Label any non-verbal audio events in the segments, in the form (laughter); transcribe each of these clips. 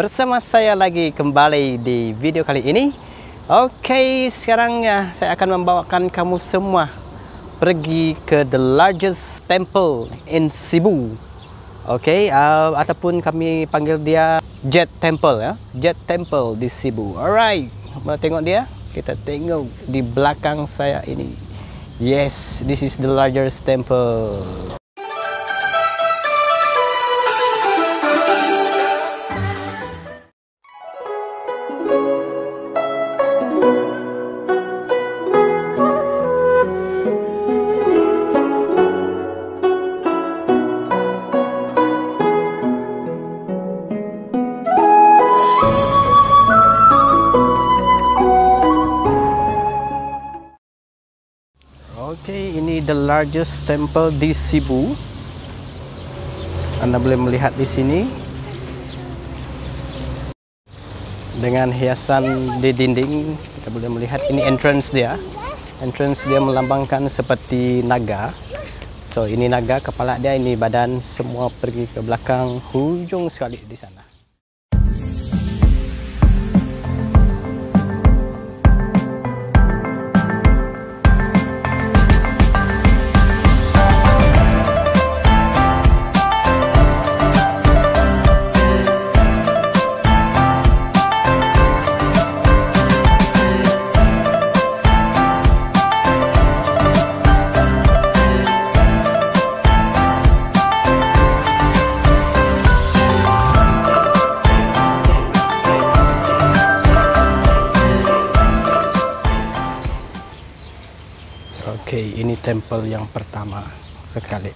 bersama saya lagi kembali di video kali ini. Oke, sekarang ya saya akan membawakan kamu semua pergi ke the largest temple in Cebu. Oke, uh, ataupun kami panggil dia Jet Temple ya, Jet Temple di Cebu. Alright, mau tengok dia? Kita tengok di belakang saya ini. Yes, this is the largest temple. The largest temple di Cebu. Anda boleh melihat di sini dengan hiasan di dinding. Kita boleh melihat ini entrance dia. Entrance dia melambangkan seperti naga. So ini naga, kepala dia ini badan semua pergi ke belakang hujung sekali di sana. Temple yang pertama sekali.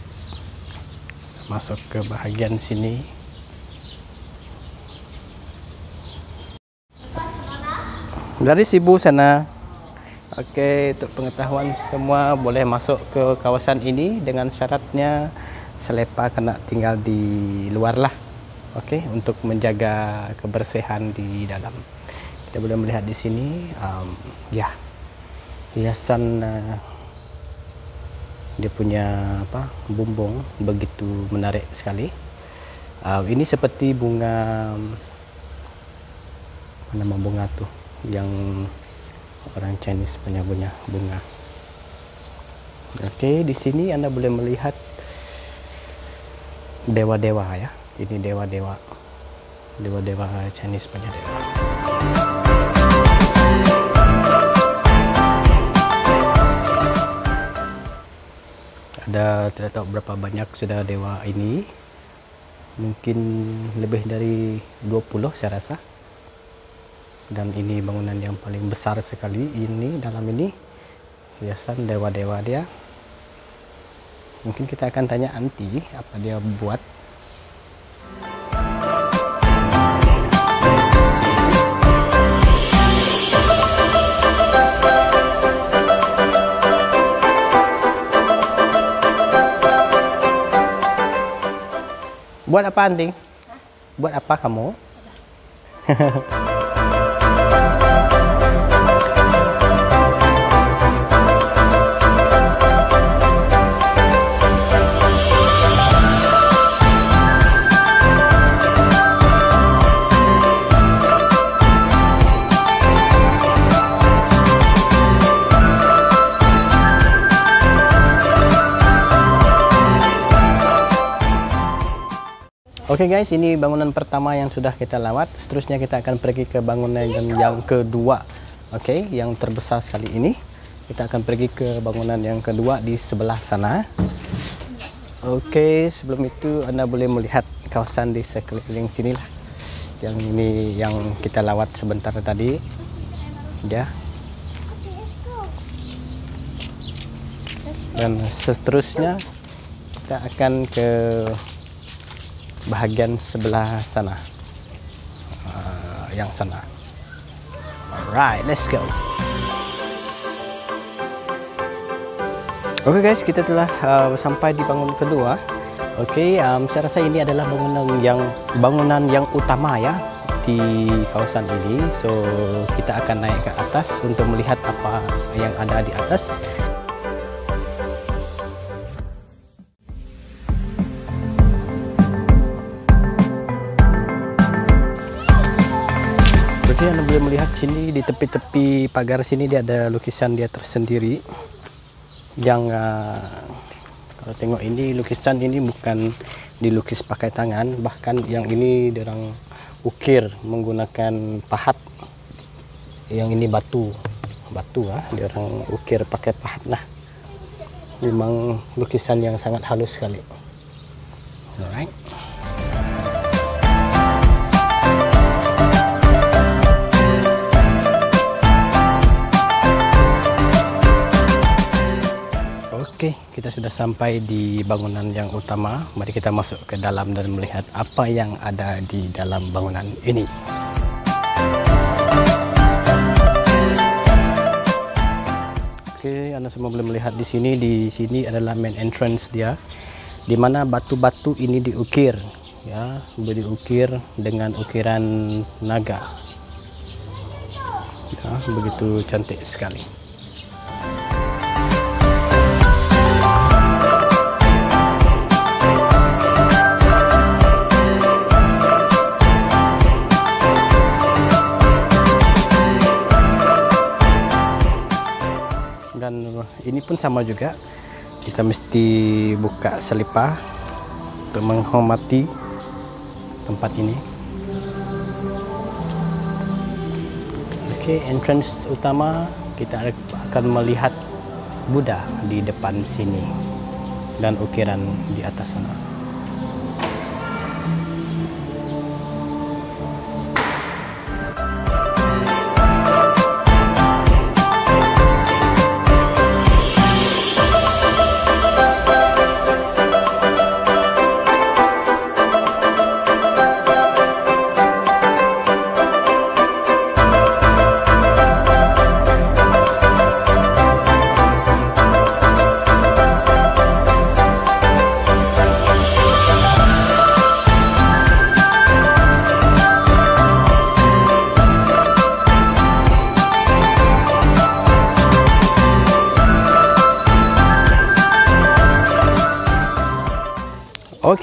Masuk ke bahagian sini. Dari Sibu sana. Oke, untuk pengetahuan semua boleh masuk ke kawasan ini dengan syaratnya selepa kena tinggal di luar lah. Oke, untuk menjaga kebersihan di dalam. Kita boleh melihat di sini, um, ya, hiasan uh, dia punya apa bumbung begitu menarik sekali. Uh, ini seperti bunga apa nama bunga tuh yang orang Chinese punya punya bunga. Oke, di sini Anda boleh melihat dewa-dewa ya. Ini dewa-dewa. Dewa-dewa Chinese punya dewa. Ada tidak tahu berapa banyak sudah dewa ini. Mungkin lebih dari 20 saya rasa. Dan ini bangunan yang paling besar sekali ini dalam ini. Hiasan dewa-dewa dia. Mungkin kita akan tanya anti apa dia buat Buat apa anting? Buat apa kamu? (laughs) Oke okay guys, ini bangunan pertama yang sudah kita lewat. Seterusnya kita akan pergi ke bangunan yang, yang kedua. Oke, okay, yang terbesar sekali ini. Kita akan pergi ke bangunan yang kedua di sebelah sana. Oke, okay, sebelum itu Anda boleh melihat kawasan di sekeliling sini lah. Yang ini yang kita lewat sebentar tadi. Ya. Dan seterusnya kita akan ke bahagian sebelah sana. Uh, yang sana. Alright let's go. Oke okay guys kita telah uh, sampai di bangunan kedua. Oke okay, um, saya rasa ini adalah bangunan yang bangunan yang utama ya di kawasan ini. So kita akan naik ke atas untuk melihat apa yang ada di atas Jadi anda boleh melihat sini di tepi-tepi pagar sini dia ada lukisan dia tersendiri. Yang uh, kalau tengok ini lukisan ini bukan dilukis pakai tangan bahkan yang ini orang ukir menggunakan pahat. Yang ini batu. Batu ah dia orang ukir pakai pahat lah memang lukisan yang sangat halus sekali. Alright Oke, kita sudah sampai di bangunan yang utama. Mari kita masuk ke dalam dan melihat apa yang ada di dalam bangunan ini. Oke, Anda semua boleh melihat di sini. Di sini adalah main entrance dia, di mana batu-batu ini diukir, ya, diukir dengan ukiran naga. Ya, begitu cantik sekali. Ini pun sama juga. Kita mesti buka selipar untuk menghormati tempat ini. Oke entrance utama kita akan melihat Buddha di depan sini dan ukiran di atas sana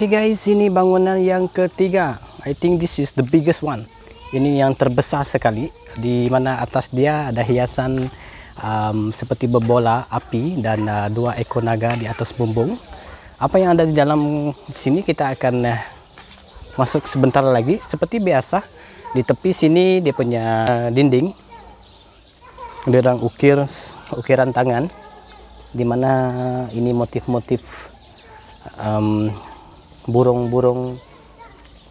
Okay guys, ini bangunan yang ketiga. I think this is the biggest one. Ini yang terbesar sekali, di mana atas dia ada hiasan um, seperti berbola api dan uh, dua ekor naga di atas bumbung. Apa yang ada di dalam sini kita akan uh, masuk sebentar lagi. Seperti biasa, di tepi sini dia punya dinding. Dia ukir ukiran tangan, di mana ini motif-motif um, burung-burung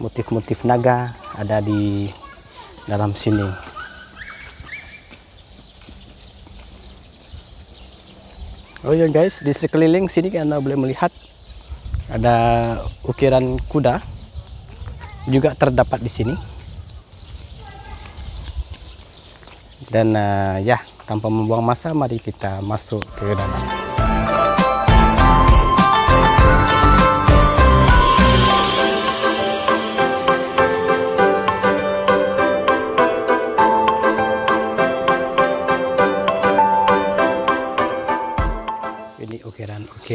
motif-motif naga ada di dalam sini. Oh ya guys di sekeliling sini anda boleh melihat ada ukiran kuda juga terdapat di sini. Dan uh, ya tanpa membuang masa mari kita masuk ke dalam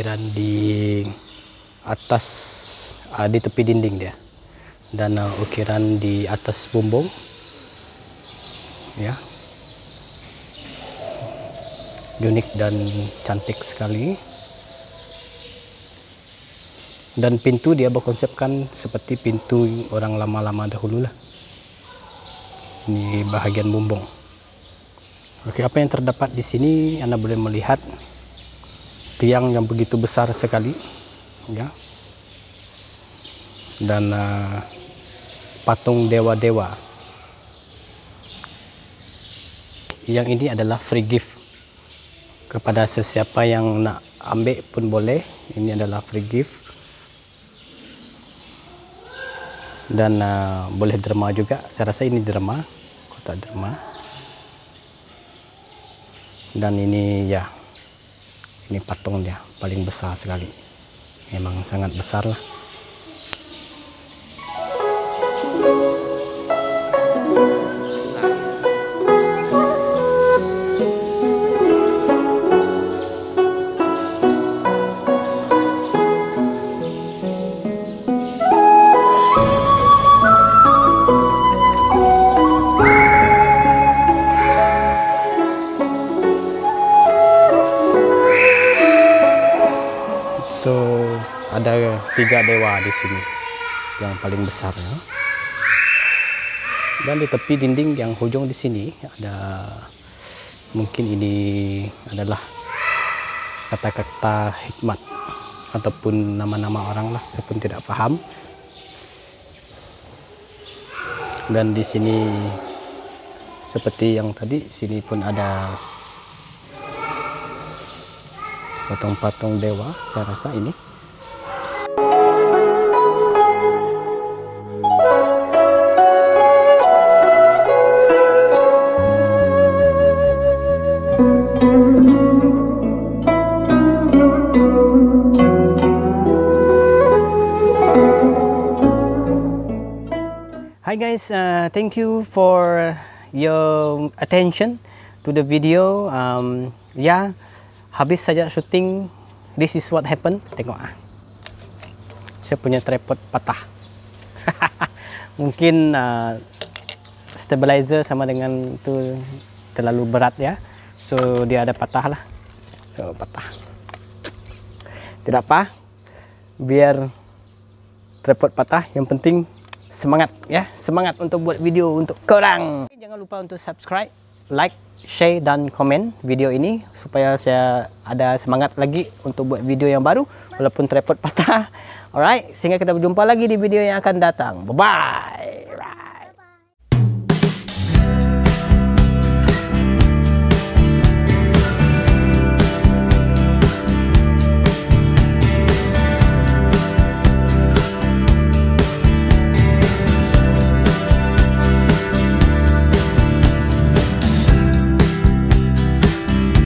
ukiran di atas uh, di tepi dinding dia. Dan uh, ukiran di atas bumbung. Ya. Unik dan cantik sekali. Dan pintu dia berkonsepkan seperti pintu orang lama-lama dahulu lah ini bahagian bumbung. Oke apa yang terdapat di sini anda boleh melihat tiang yang begitu besar sekali ya. Dan uh, patung dewa-dewa. Yang ini adalah free gift kepada sesiapa yang nak ambil pun boleh. Ini adalah free gift. Dan uh, boleh derma juga. Saya rasa ini derma kotak derma. Dan ini ya ini patung dia paling besar sekali. Memang sangat besar lah di sini yang paling besar ya. Dan di tepi dinding yang hujung di sini ada mungkin ini adalah kata-kata hikmat ataupun nama-nama orang lah saya pun tidak paham dan di sini seperti yang tadi sini pun ada patung-patung dewa saya rasa ini Hi guys, uh, thank you for your attention to the video. Um, ya, habis saja syuting. This is what happened. Tengok ah. Saya punya tripod patah. (laughs) Mungkin uh, stabilizer sama dengan itu terlalu berat ya. So dia ada patah lah. So patah. Tidak apa. Biar tripod patah, yang penting semangat ya. Semangat untuk buat video untuk korang. Jangan lupa untuk subscribe like share dan komen video ini supaya saya ada semangat lagi untuk buat video yang baru walaupun tripod patah. (laughs) Alright sehingga kita berjumpa lagi di video yang akan datang. Bye bye